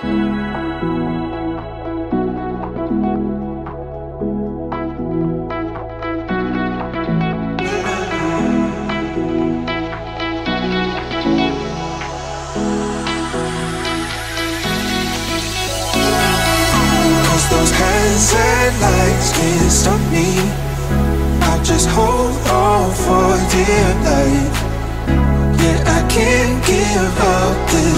those can't stop me. I'll just hold on for dear life. Yeah, I can't give up this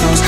give